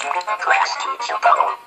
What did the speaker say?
Class teacher phone.